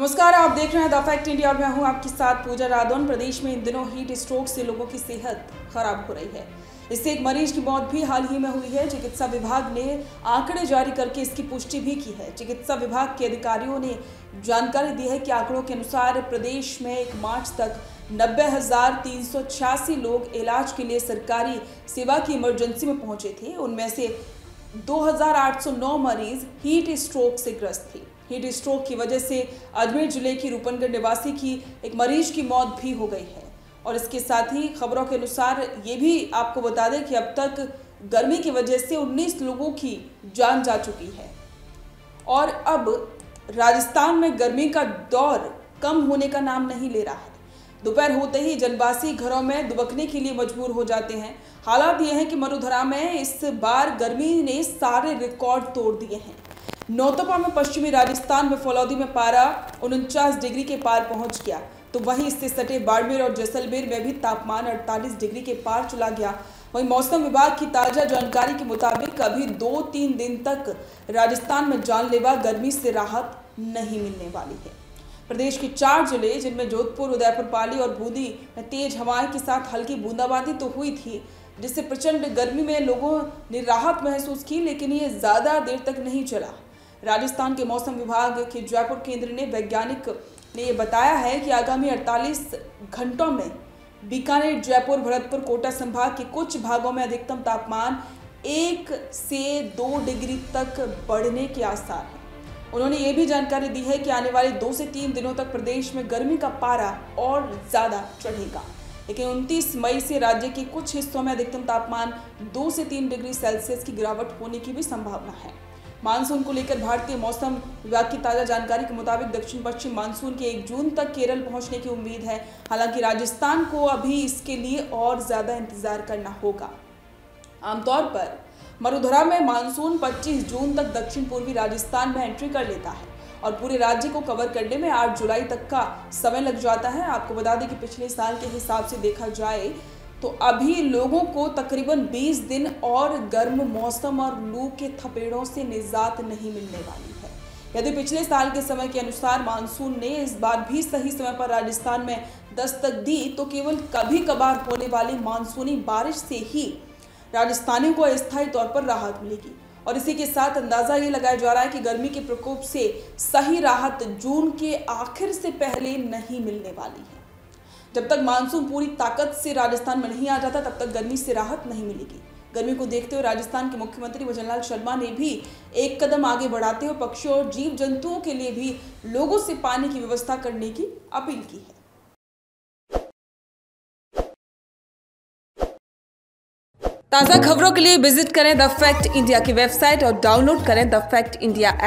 नमस्कार, आप देख रहे हैं द फैक्ट इंडिया और मैं हूँ आपके साथ पूजा राधौन। प्रदेश में इन दिनों हीट स्ट्रोक से लोगों की सेहत खराब हो रही है। इससे एक मरीज़ की मौत भी हाल ही में हुई है। चिकित्सा विभाग ने आंकड़े जारी करके इसकी पुष्टि भी की है। चिकित्सा विभाग के अधिकारियों ने जानकारी दी है कि आंकड़ों के अनुसार प्रदेश में एक मार्च तक नब्बे हज़ार तीन सौ छियासी लोग इलाज के लिए सरकारी सेवा की इमरजेंसी में पहुँचे थे। उनमें से 2809 मरीज़ हीट स्ट्रोक से ग्रस्त थे। हीट स्ट्रोक की वजह से अजमेर ज़िले की रूपनगढ़ निवासी की एक मरीज़ की मौत भी हो गई है। और इसके साथ ही खबरों के अनुसार ये भी आपको बता दें कि अब तक गर्मी की वजह से 19 लोगों की जान जा चुकी है। और अब राजस्थान में गर्मी का दौर कम होने का नाम नहीं ले रहा है। दोपहर होते ही जनवासी घरों में दुबकने के लिए मजबूर हो जाते हैं। हालात ये हैं कि मरुधरा में इस बार गर्मी ने सारे रिकॉर्ड तोड़ दिए हैं। नौतपा में पश्चिमी राजस्थान में फलौदी में पारा उनचास डिग्री के पार पहुँच गया। तो वहीं इससे सटे बाड़मेर और जैसलमेर में भी तापमान 48 डिग्री के पार चला गया। वहीं मौसम विभाग की ताज़ा जानकारी के मुताबिक अभी दो तीन दिन तक राजस्थान में जानलेवा गर्मी से राहत नहीं मिलने वाली है। प्रदेश के चार ज़िले, जिनमें जोधपुर, उदयपुर, पाली और बूंदी में तेज हवाएँ के साथ हल्की बूंदाबांदी तो हुई थी, जिससे प्रचंड गर्मी में लोगों ने राहत महसूस की, लेकिन ये ज़्यादा देर तक नहीं चला। राजस्थान के मौसम विभाग के जयपुर केंद्र ने वैज्ञानिक ने यह बताया है कि आगामी 48 घंटों में बीकानेर, जयपुर, भरतपुर, कोटा संभाग के कुछ भागों में अधिकतम तापमान एक से दो डिग्री तक बढ़ने के आसार हैं। उन्होंने ये भी जानकारी दी है कि आने वाले दो से तीन दिनों तक प्रदेश में गर्मी का पारा और ज़्यादा चढ़ेगा। लेकिन 29 मई से राज्य के कुछ हिस्सों में अधिकतम तापमान दो से तीन डिग्री सेल्सियस की गिरावट होने की भी संभावना है। मानसून को लेकर भारतीय मौसम विभाग की ताज़ा जानकारी के मुताबिक दक्षिण पश्चिम मानसून के एक जून तक केरल पहुँचने की उम्मीद है। हालाँकि राजस्थान को अभी इसके लिए और ज़्यादा इंतज़ार करना होगा। आमतौर पर मरुधरा में मानसून 25 जून तक दक्षिण पूर्वी राजस्थान में एंट्री कर लेता है और पूरे राज्य को कवर करने में 8 जुलाई तक का समय लग जाता है। आपको बता दें कि पिछले साल के हिसाब से देखा जाए तो अभी लोगों को तकरीबन 20 दिन और गर्म मौसम और लू के थपेड़ों से निजात नहीं मिलने वाली है। यदि पिछले साल के समय के अनुसार मानसून ने इस बार भी सही समय पर राजस्थान में दस्तक दी तो केवल कभी कभार होने वाली मानसूनी बारिश से ही राजस्थानियों को अस्थायी तौर पर राहत मिलेगी। और इसी के साथ अंदाज़ा ये लगाया जा रहा है कि गर्मी के प्रकोप से सही राहत जून के आखिर से पहले नहीं मिलने वाली है। जब तक मानसून पूरी ताकत से राजस्थान में नहीं आ जाता, तब तक गर्मी से राहत नहीं मिलेगी। गर्मी को देखते हुए राजस्थान के मुख्यमंत्री भजनलाल शर्मा ने भी एक कदम आगे बढ़ाते हुए पक्षियों और जीव जंतुओं के लिए भी लोगों से पानी की व्यवस्था करने की अपील की है। ताज़ा खबरों के लिए विज़िट करें द फैक्ट इंडिया की वेबसाइट और डाउनलोड करें द फैक्ट इंडिया ऐप।